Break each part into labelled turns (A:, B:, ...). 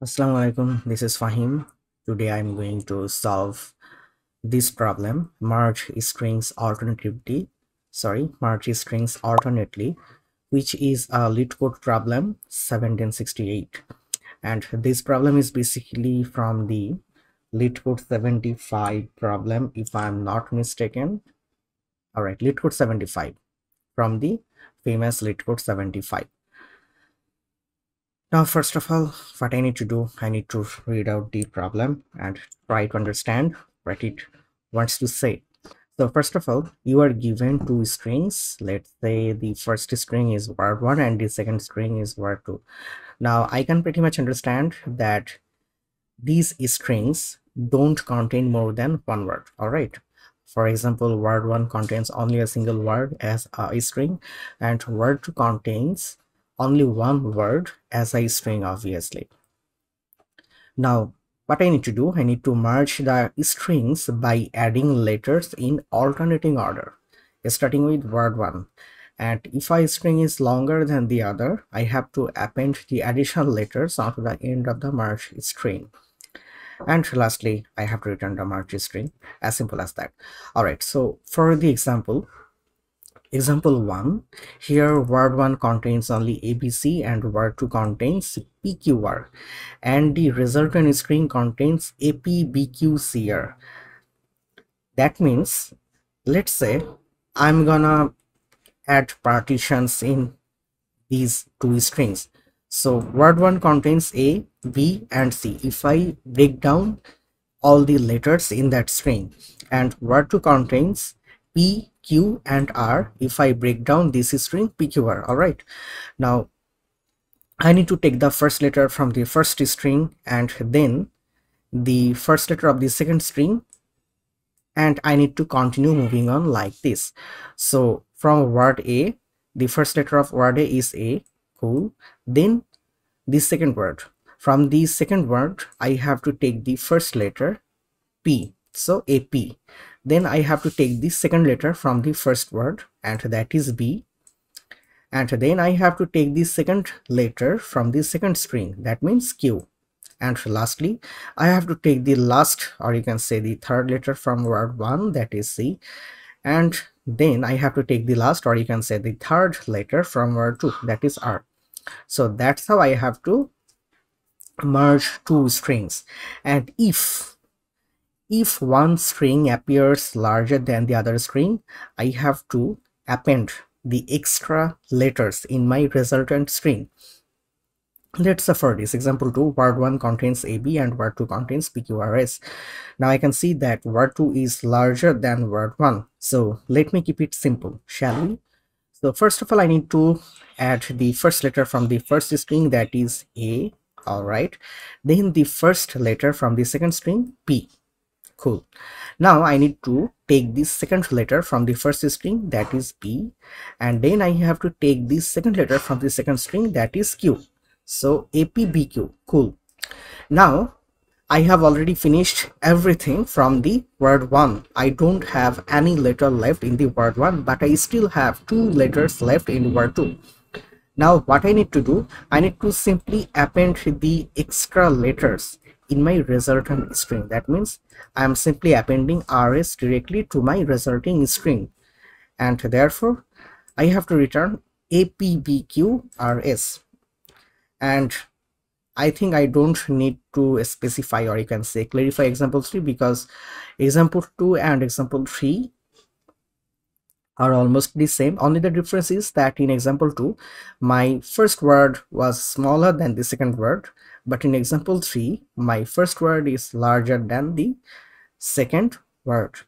A: Assalamu alaikum, this is Fahim. Today I'm going to solve this problem, merge strings alternatively, sorry, merge strings alternately, which is a LeetCode problem 1768. And this problem is basically from the LeetCode 75 problem, if I'm not mistaken. All right, LeetCode 75 from the famous LeetCode 75. Now, first of all, what I need to do, I need to read out the problem and try to understand what it wants to say. So first of all, you are given two strings. Let's say the first string is word one and the second string is word two. Now I can pretty much understand that these strings don't contain more than one word. All right. For example, word one contains only a single word as a string and word two contains only one word as a string obviously. Now what i need to do i need to merge the strings by adding letters in alternating order starting with word one. And if a string is longer than the other i have to append the additional letters onto the end of the merge string. And lastly i have to return the merge string as simple as that. All right so for the example Example 1. Here word 1 contains only ABC and word 2 contains PQR and the resultant string contains APBQCR. That means, let's say I'm gonna add partitions in these two strings. So word 1 contains A, B and C. If I break down all the letters in that string and word 2 contains P, Q and R if I break down this string PQR. All right. Now I need to take the first letter from the first string and then the first letter of the second string and I need to continue moving on like this. So from word A, the first letter of word A is A, cool. Then the second word. From the second word, I have to take the first letter P, so AP then I have to take the second letter from the first word and that is B. And then I have to take the second letter from the second string that means Q. And lastly I have to take the last or you can say the third letter from word 1 that is C. And then I have to take the last or you can say the third letter from word 2 that is R. So that's how I have to merge two strings. And if if one string appears larger than the other string, I have to append the extra letters in my resultant string. Let's suffer this example 2 word 1 contains AB and word 2 contains PQRS. Now I can see that word 2 is larger than word 1. So let me keep it simple, shall we? So first of all, I need to add the first letter from the first string that is A, alright. Then the first letter from the second string P cool. Now i need to take this second letter from the first string that is b and then i have to take this second letter from the second string that is q. So apbq cool. Now I have already finished everything from the word 1. I don't have any letter left in the word 1 but I still have two letters left in word 2. Now what I need to do, I need to simply append the extra letters in my resultant string. That means I am simply appending rs directly to my resulting string and therefore I have to return apbqrs and I think I don't need to specify or you can say clarify example 3 because example 2 and example 3 are almost the same. Only the difference is that in example 2 my first word was smaller than the second word but in example 3 my first word is larger than the second word.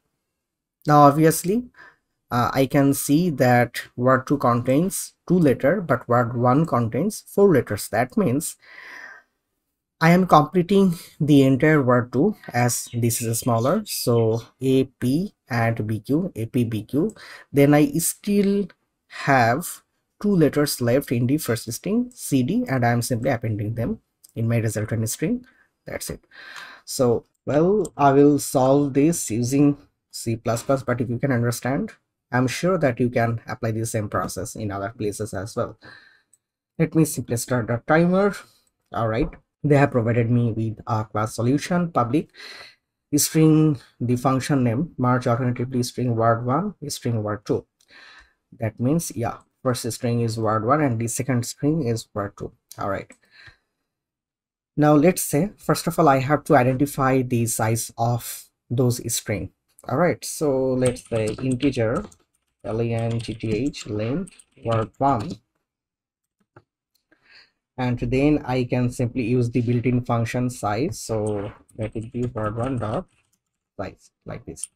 A: Now obviously uh, I can see that word 2 contains 2 letter but word 1 contains 4 letters. That means I am completing the entire word 2 as this is smaller. So AP and BQ AP BQ then I still have two letters left in the first string CD and I am simply appending them in my resultant string that's it. So well I will solve this using C++ but if you can understand I'm sure that you can apply the same process in other places as well. Let me simply start the timer. All right. They have provided me with a class solution public string the function name merge alternatively string word one string word two. That means yeah first string is word one and the second string is word two. All right now let's say first of all i have to identify the size of those string. All right so let's say integer length length word one. And then I can simply use the built-in function size. So let it be word one dot size like this.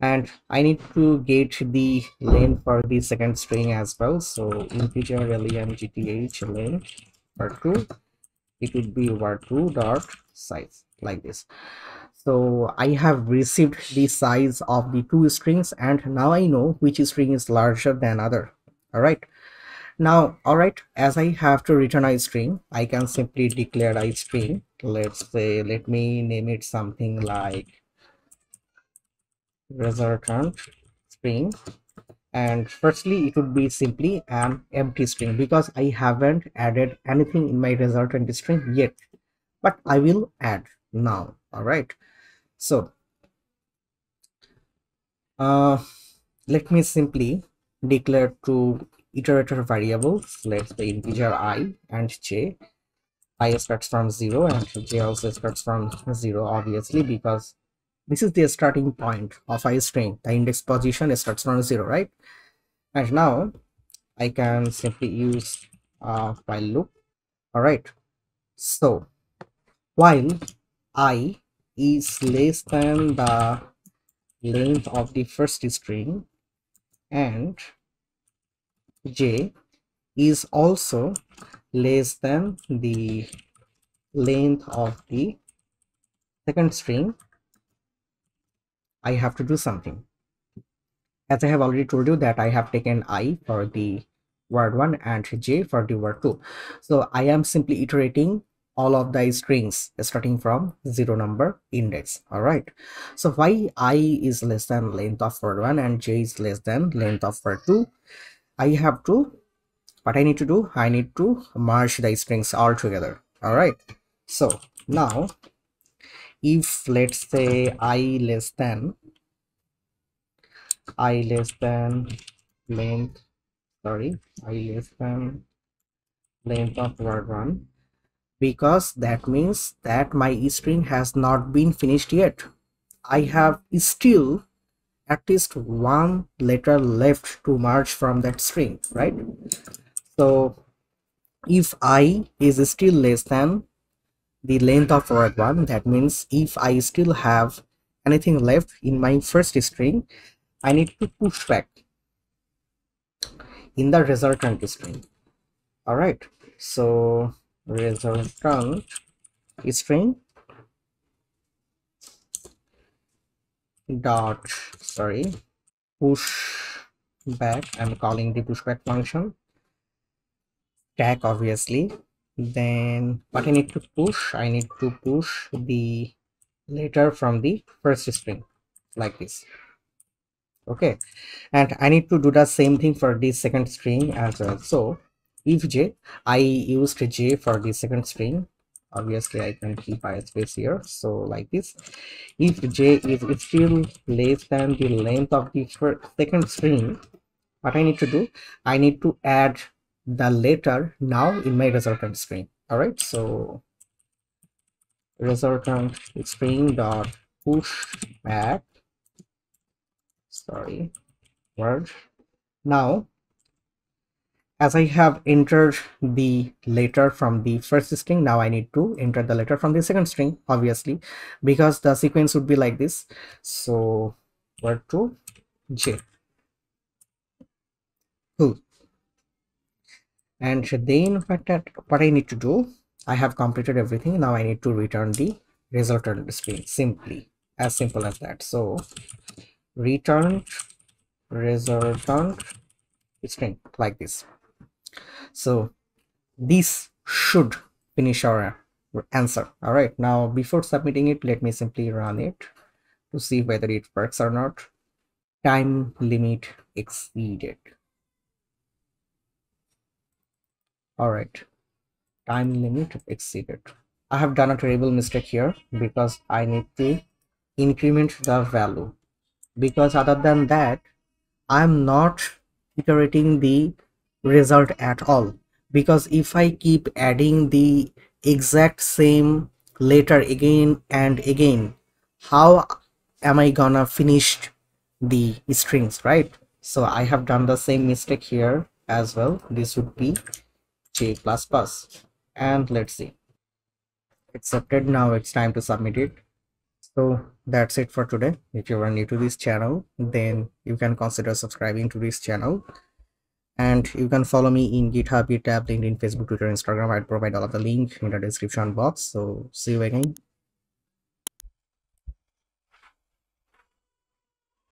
A: And I need to get the length for the second string as well. So integer length length word two it would be word two dot size like this. So I have received the size of the two strings and now I know which string is larger than other. All right now all right as i have to return a string i can simply declare a string. Let's say let me name it something like resultant string and firstly it would be simply an empty string because i haven't added anything in my result resultant string yet. But i will add now. All right. So uh let me simply declare two iterator variables. Let's say integer i and j. I starts from 0 and j also starts from 0 obviously because this is the starting point of i string. The index position starts from 0 right? And now i can simply use a while loop. All right. So while i is less than the length of the first string and j is also less than the length of the second string i have to do something. As i have already told you that i have taken i for the word 1 and j for the word 2 so i am simply iterating all of the strings starting from zero number index. All right so why i is less than length of word 1 and j is less than length of word 2 I have to what I need to do I need to merge the strings all together. All right so now if let's say i less than i less than length sorry i less than length of word one because that means that my string has not been finished yet. I have still at least one letter left to merge from that string right? So if i is still less than the length of word one. That means if i still have anything left in my first string i need to push back in the resultant string. All right. So resultant string dot sorry push back. I'm calling the pushback function. Stack obviously then what i need to push i need to push the letter from the first string like this. Okay. And i need to do the same thing for the second string as well. So if j i used j for the second string obviously i can keep a space here. So like this. If j is still less than the length of the second string what i need to do i need to add the letter now in my resultant string all right so resultant string dot push back sorry word now as I have entered the letter from the first string, now I need to enter the letter from the second string, obviously, because the sequence would be like this. So word two J. Cool. And then what, what I need to do, I have completed everything. Now I need to return the result resultant string simply, as simple as that. So return resultant string like this. So this should finish our answer. All right. Now before submitting it let me simply run it to see whether it works or not. Time limit exceeded all right. Time limit exceeded. I have done a terrible mistake here because I need to increment the value. Because other than that I'm not iterating the result at all. Because if I keep adding the exact same letter again and again how am I gonna finish the strings right? So I have done the same mistake here as well. This would be J++ and let's see. Accepted. Now it's time to submit it. So that's it for today. If you are new to this channel then you can consider subscribing to this channel. And you can follow me in github. Github linkedin facebook twitter instagram. I'll provide all of the link in the description box. So see you again